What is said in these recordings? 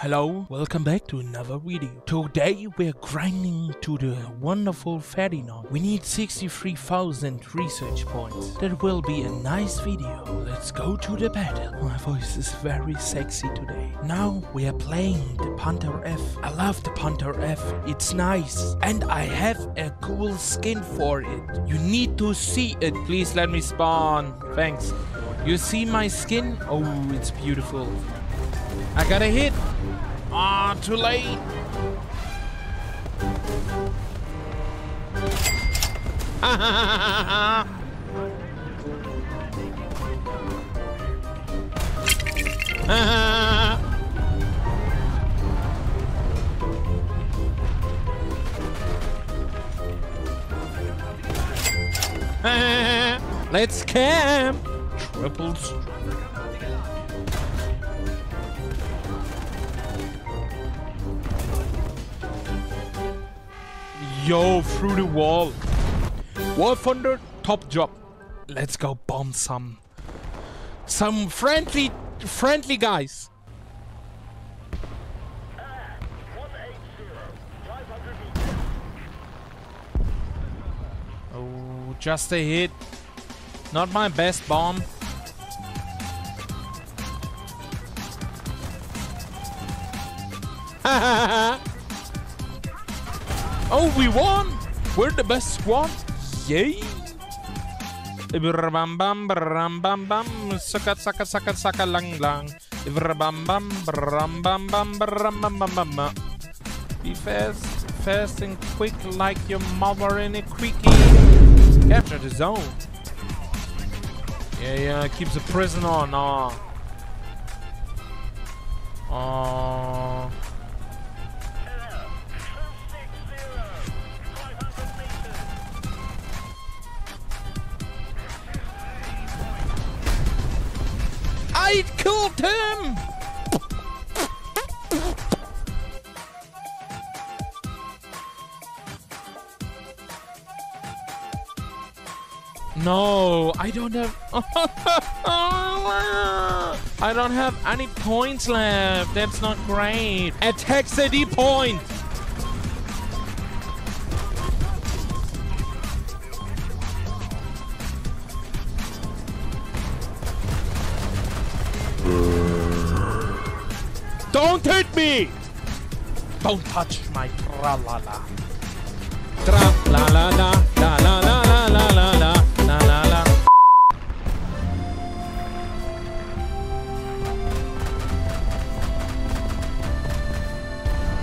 Hello, welcome back to another video. Today we're grinding to the wonderful Ferdinand. We need 63,000 research points. That will be a nice video. Let's go to the battle. My voice is very sexy today. Now we are playing the Panther F. I love the Panther F. It's nice. And I have a cool skin for it. You need to see it. Please let me spawn. Thanks. You see my skin? Oh, it's beautiful. I got a hit. Ah, too late. Let's camp. Triple Yo, through the wall. War Thunder, top job. Let's go bomb some... Some friendly, friendly guys. Oh, just a hit. Not my best bomb. Oh, we won! We're the best squad! Yay! Bam bam bam bam bam saka saka saka saka lang lang bam bam bam bam bam bam bam bam bam Be fast, fast and quick like your mother in a quickie. Capture the zone. Yeah, yeah, keeps the prison on. Aw. Aww. I killed him! No, I don't have... I don't have any points left. That's not great. Attack city point! Me! Don't touch my tra-la-la. Tra-la-la-la, la-la-la-la-la-la, la-la-la.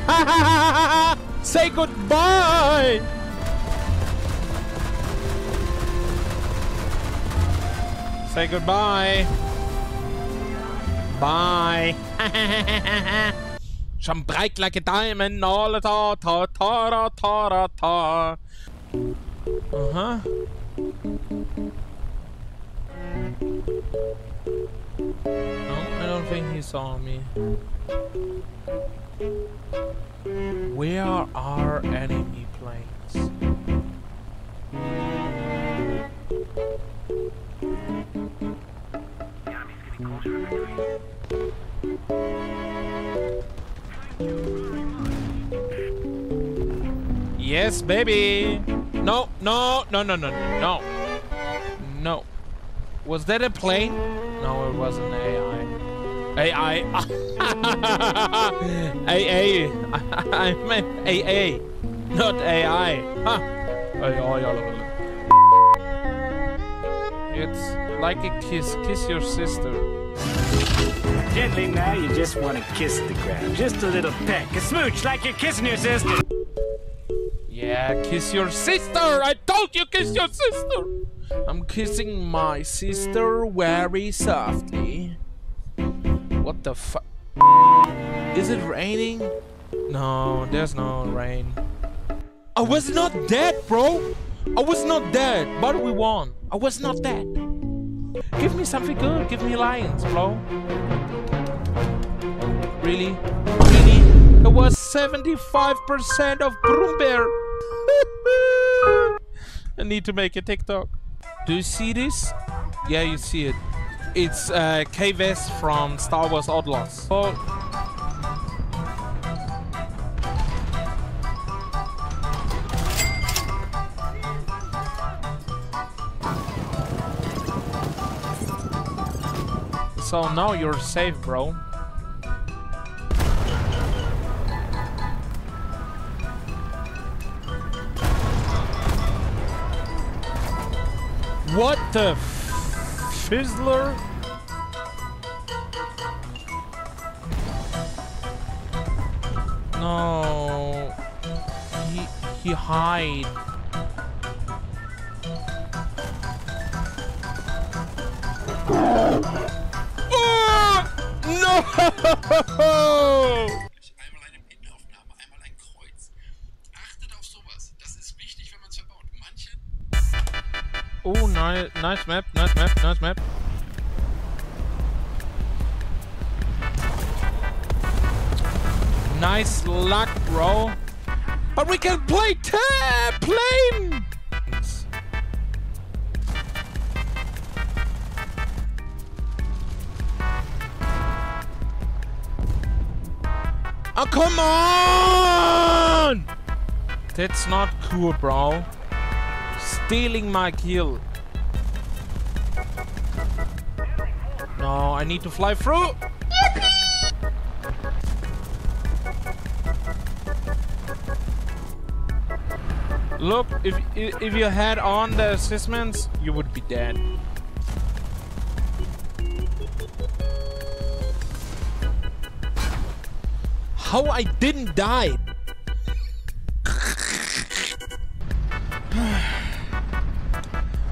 Say goodbye! Say goodbye. Bye. Shine bright like a diamond all the ta ta ta ta ta ta. Uh huh. No, I don't think he saw me. Where are enemy planes? Yes, baby. No, no, no, no, no, no, no. Was that a plane? No, it wasn't AI. AI. AA. I meant AA, not AI. Huh. Oh, oh, it's like a kiss. Kiss your sister. Gently now, you just want to kiss the ground. Just a little peck, a smooch like you're kissing your sister. Yeah, kiss your sister! I told you kiss your sister! I'm kissing my sister very softly. What the fu- Is it raining? No, there's no rain. I was not dead, bro! I was not dead, but we won. I was not dead. Give me something good. Give me lions, bro. Really? Really? It was 75% of Brummbär. I need to make a TikTok. Do you see this? Yeah, you see it. It's uh, Kay Vess from Star Wars Outlaws. Oh, So now you're safe, bro. What the fizzler? No. He he hide. No! Einmal eine Innenaufnahme, einmal ein Kreuz. Achtet auf sowas. Das ist wichtig, wenn man es verbaut. Manche Oh, nice, nice map, nice map, nice map. Nice luck, bro. But we can play tap plane. Oh, come on! That's not cool, bro stealing my kill. No, I need to fly through. Look, if if you had on the assessments, you would be dead. How I didn't die?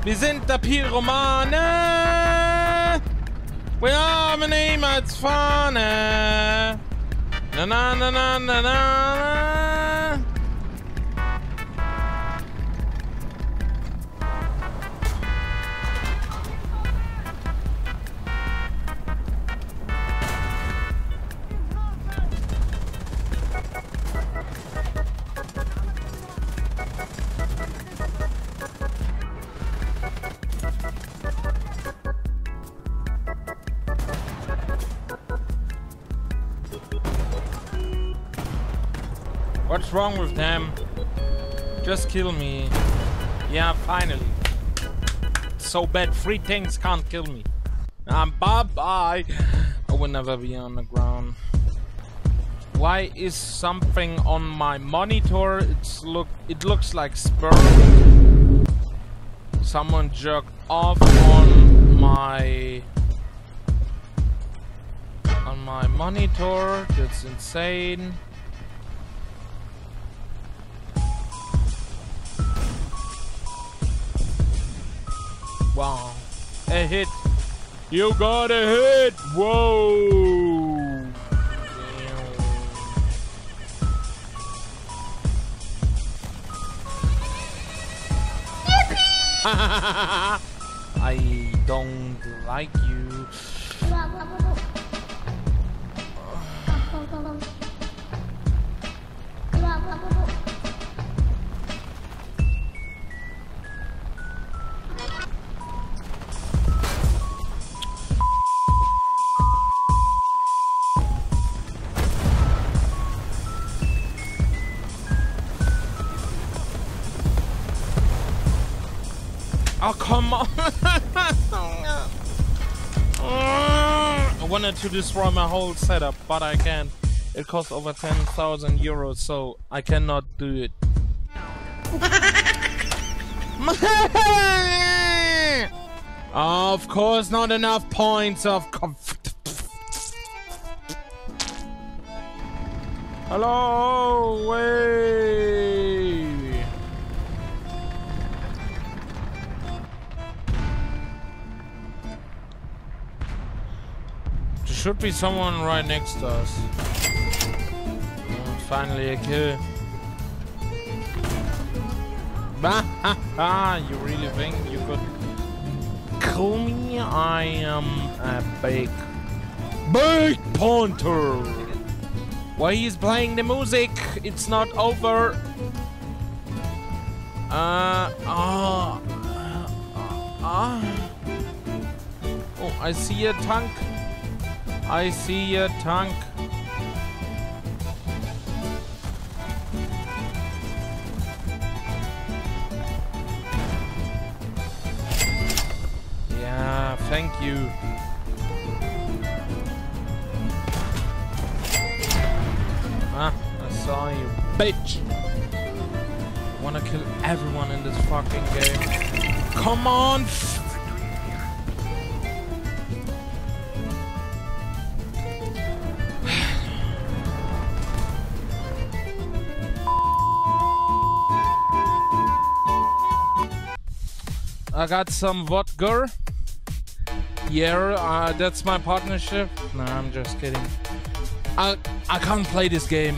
Wir sind der Pyromane. Wir haben niemals Fahne. Na na na na na na. With them? Just kill me. Yeah, finally. So bad, three things can't kill me. Um, bye bye. I will never be on the ground. Why is something on my monitor? It's look. It looks like sperm. Someone jerked off on my on my monitor. That's insane. Wow. A hit. You got a hit. Whoa. I don't like you. Come on. I wanted to destroy my whole setup, but I can't. It costs over 10,000 euros, so I cannot do it. of course, not enough points of comfort. Hello, way. Should be someone right next to us. Oh, finally a kill. You really think you could kill me? I am a big, big punter. Why he's playing the music? It's not over. Uh, ah, uh, uh, Oh, I see a tank. I see a tank. Yeah, thank you. Ah, I saw you, bitch. I wanna kill everyone in this fucking game. Come on, I got some vodka. Yeah, uh, that's my partnership. No, I'm just kidding. I I can't play this game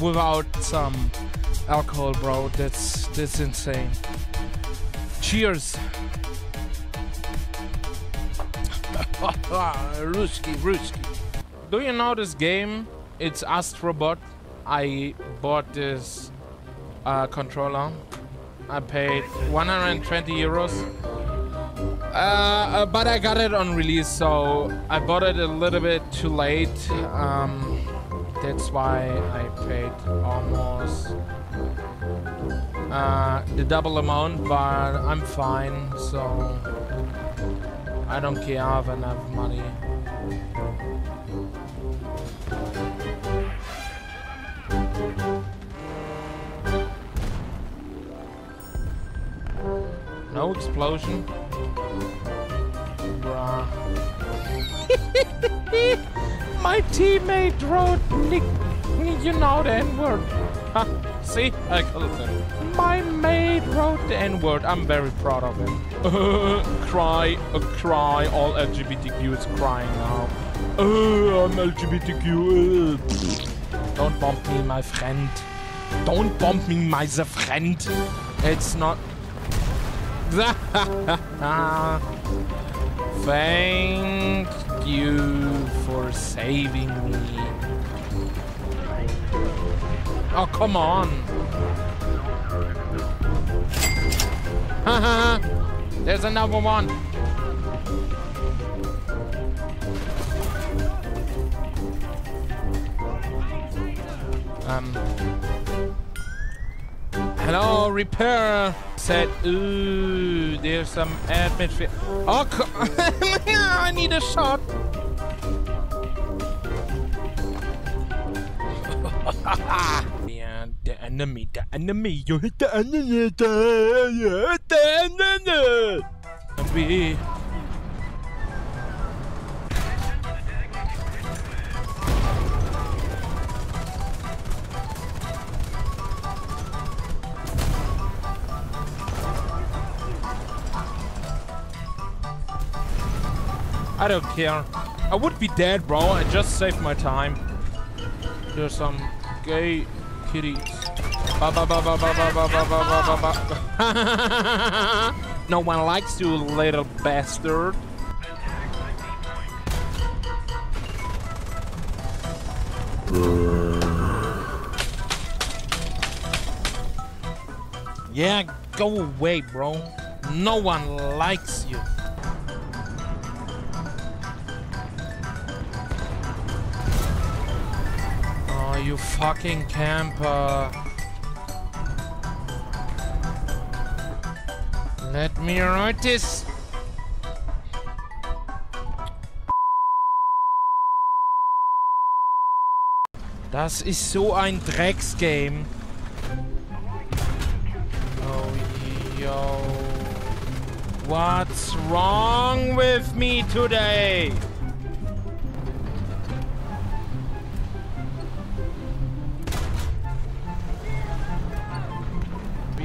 without some alcohol, bro. That's that's insane. Cheers. Ruski, Ruski. Do you know this game? It's Astrobot. I bought this uh, controller. I paid 120 euros. Uh, but I got it on release, so I bought it a little bit too late. Um, that's why I paid almost uh, the double amount, but I'm fine, so I don't care. I have enough money. No explosion. Bruh. My teammate wrote Nick, you know the N-word. See, I killed him. My mate wrote the N-word. I'm very proud of him. cry, uh, cry. All LGBTQ is crying now. Uh, I'm LGBTQ. Don't bump me, my friend. Don't bump me, my friend. It's not Thank you for saving me. Oh, come on. There's another one. Um. Hello, repair said, ooh, there's some atmosphere. Oh, I need a shot. the er enemy, the er enemy, you hit the er enemy, you hit the enemy. We I don't care. I would be dead, bro. I just saved my time. There's some gay kitties. Ba ba ba ba ba ba ba ba ba ba ba No one likes you, little bastard. Yeah, go away, bro. No one likes you. Fucking camper. Uh, let me write this. Das ist so ein Drecksgame. Oh, yo. What's wrong with me today?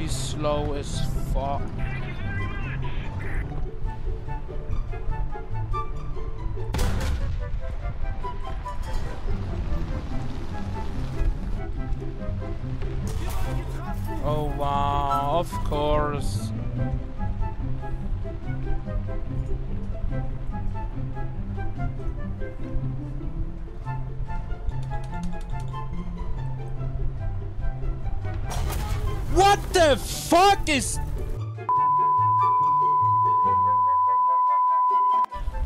Slow as fuck. Oh wow, of course.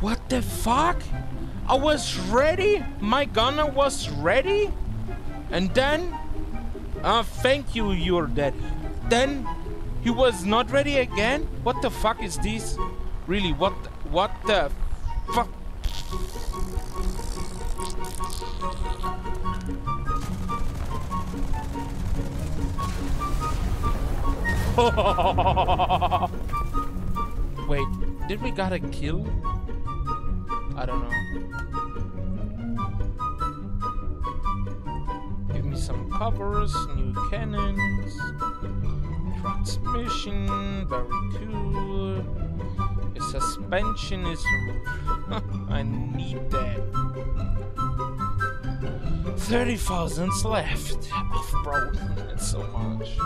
What the fuck? I was ready. My gunner was ready. And then... Uh, thank you, you're dead. Then he was not ready again? What the fuck is this? Really, what, what the fuck? Wait, did we got a kill? I don't know. Give me some covers, new cannons, transmission, very cool. The suspension is. I need that. 30,000 left. Oh, bro, that's so much.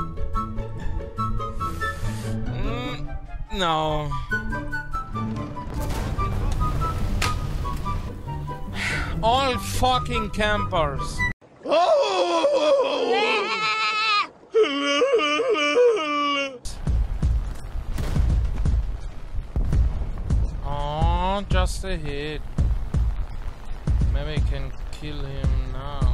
No. All fucking campers. Oh, just a hit. Maybe I can kill him now.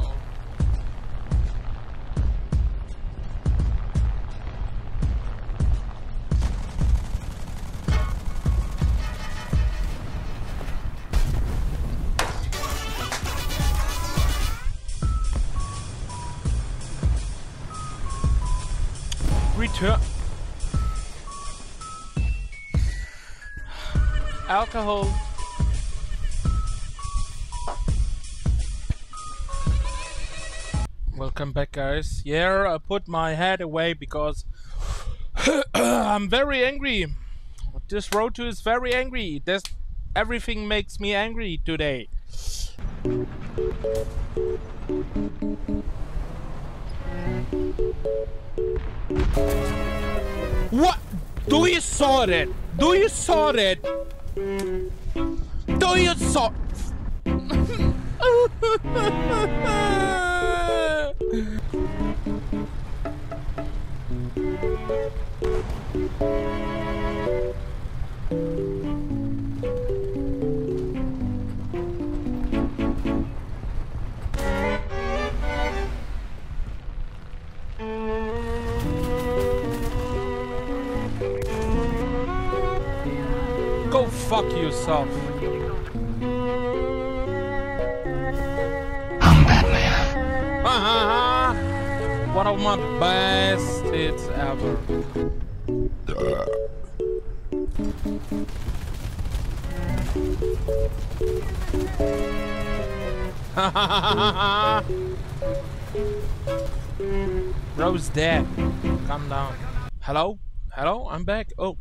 Alcohol. Welcome back, guys. Yeah, I put my head away because I'm very angry. This road to is very angry. This everything makes me angry today. What? Do you saw it? Do you saw it? Do you saw? Fuck yourself. I'm Batman. One of my best hits ever. Bro's dead. Calm down. Hello? Hello? I'm back. Oh.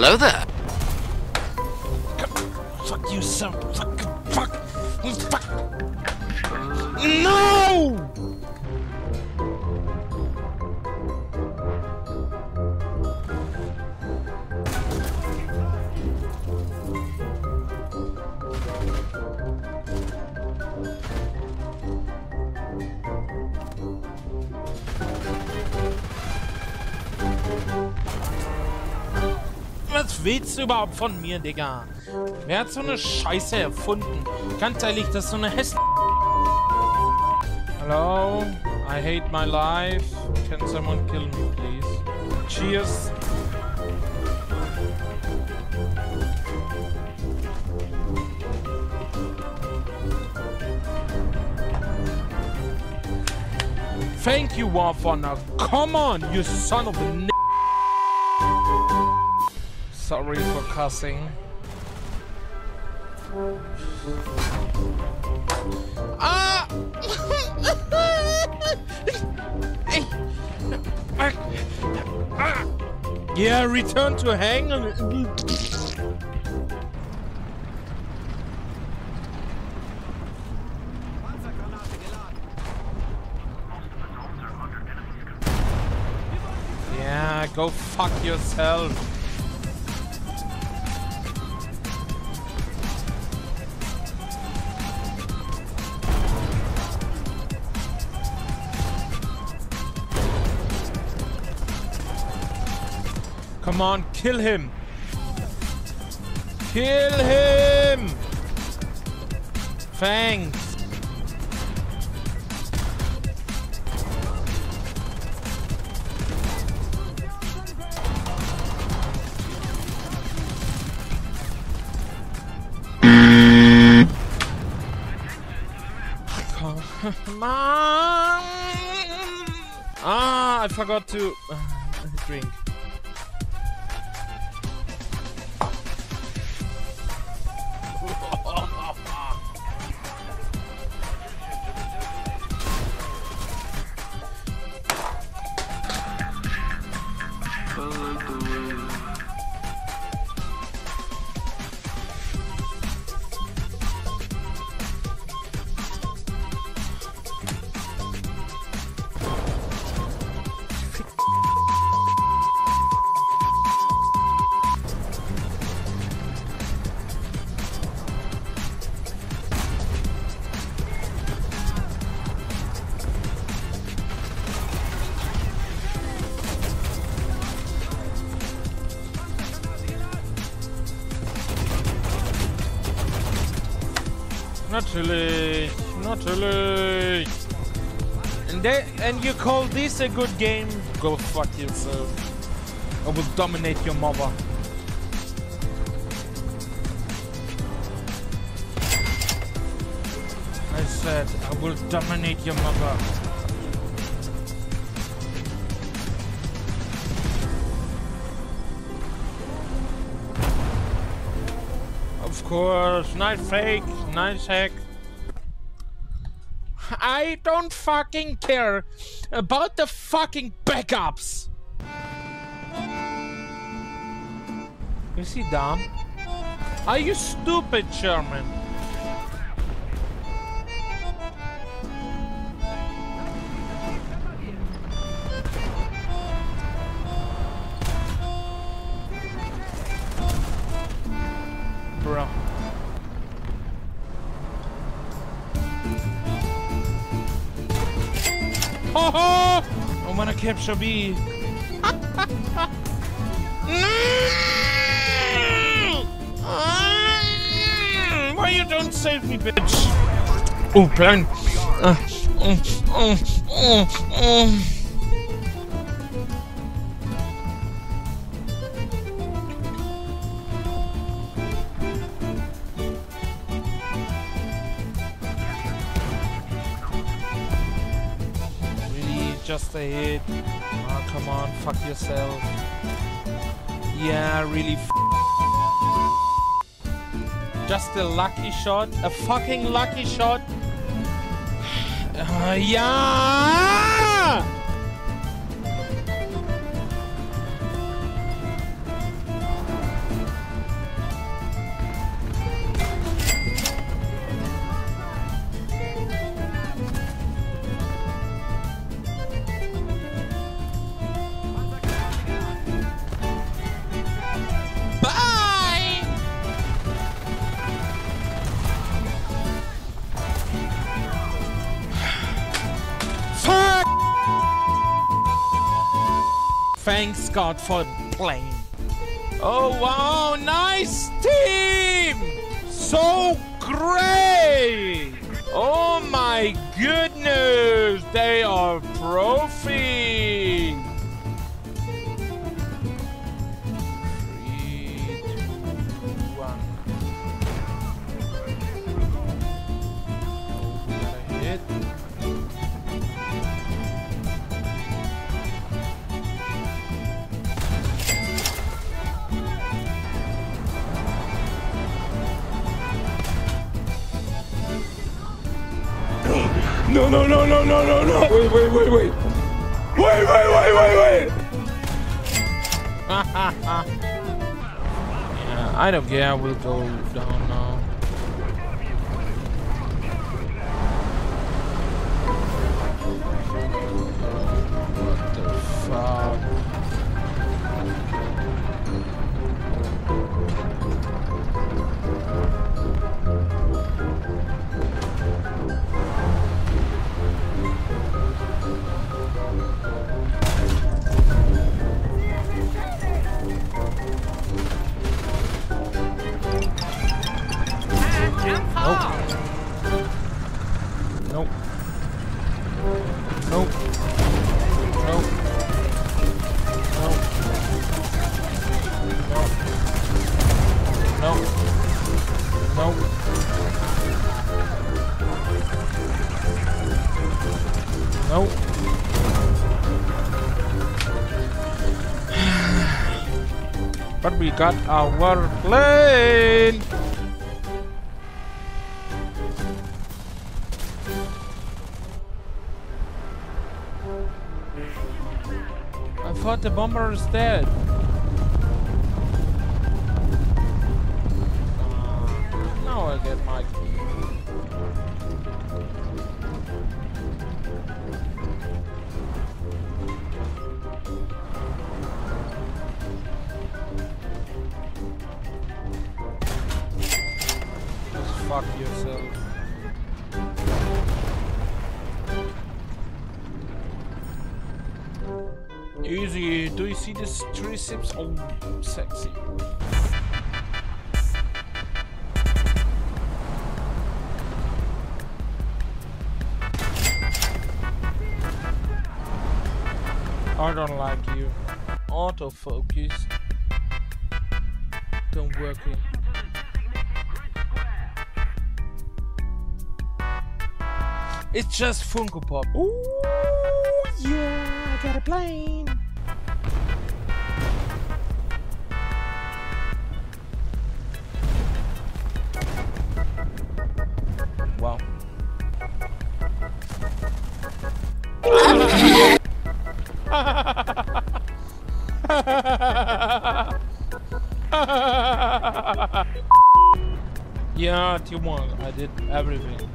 Hello there. Fuck you, son. Fuck. Fuck. Fuck. No! Was willst du überhaupt von mir, Digga? Wer hat so eine Scheiße erfunden? Ganz ehrlich, das ist so eine hässliche... Hello? I hate my life. Can someone kill me, please? Cheers. Thank you, Warfunder. Come on, you son of a Sorry for cussing. Ah! yeah, return to hang. Yeah, go fuck yourself. Come on, kill him. Kill him. Thanks. Mom! Ah, I forgot to uh, drink. Natürlich, natürlich. And, that, and you call this a good game? Go fuck yourself. I will dominate your mother. I said I will dominate your mother. Course, nice fake, nice hack. I don't fucking care about the fucking backups. Is he dumb? Are you stupid, Sherman? I wanna. Why you don't save me, bitch? Oh, plan. Uh, oh, oh, oh, oh. Oh, come on, fuck yourself. Yeah, really. Just a lucky shot, a fucking lucky shot. Uh, yeah. God for playing. Oh wow, nice team! So great! Oh my goodness, No, no, no, no, no, no, no. Wait, wait, wait, wait. Wait, wait, wait, wait, wait. Yeah, I don't care. We'll go down got our plane! I thought the bomber is dead. Now I get my triceps? Oh, sexy. I don't like you. Autofocus. Don't work. It's just Funko Pop. Ooh, yeah, I got a plane. 21, I did everything.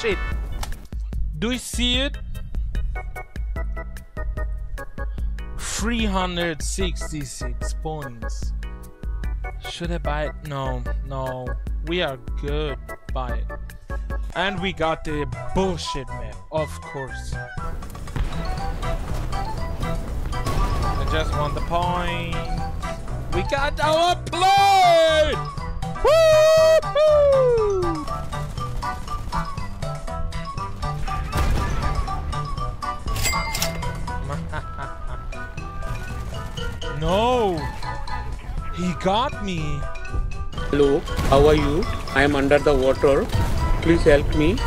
Shit. Do you see it? 366 points. Should I buy it? No, no. We are good. Buy it. And we got the bullshit map, of course. I just want the point. We got our plane! Woo-hoo! No! He got me! Hello, how are you? I am under the water. Please help me.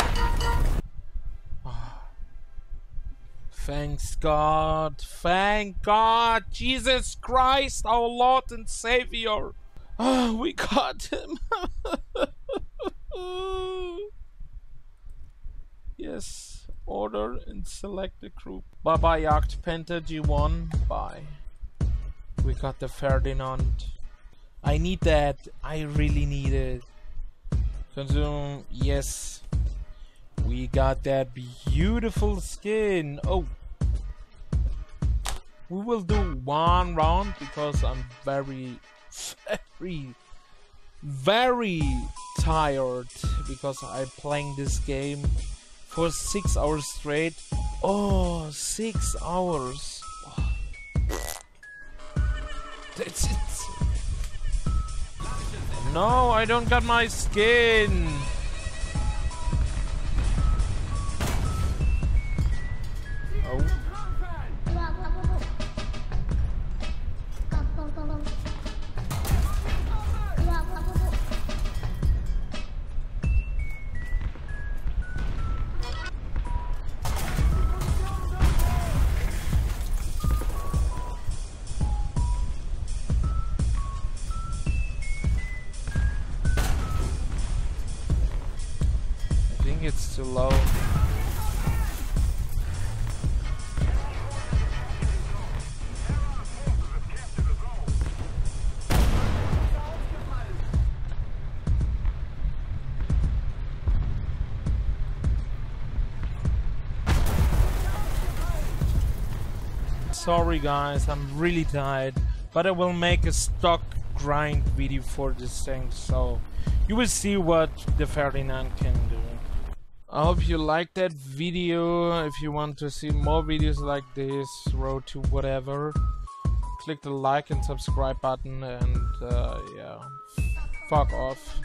Thanks God! Thank God! Jesus Christ, our Lord and Savior! Oh, we got him! yes, order and select the group. Bye bye, Jagdpanther G1. Bye. We got the Ferdinand. I need that. I really need it. Consume. Yes. We got that beautiful skin. Oh. We will do one round because I'm very, very, very tired because I'm playing this game for six hours straight. Oh, six hours. No, I don't got my skin. Oh. Sorry guys, I'm really tired, but I will make a stock grind video for this thing, so you will see what the Ferdinand can do. I hope you liked that video. If you want to see more videos like this, road to whatever, click the like and subscribe button and uh, yeah, fuck off.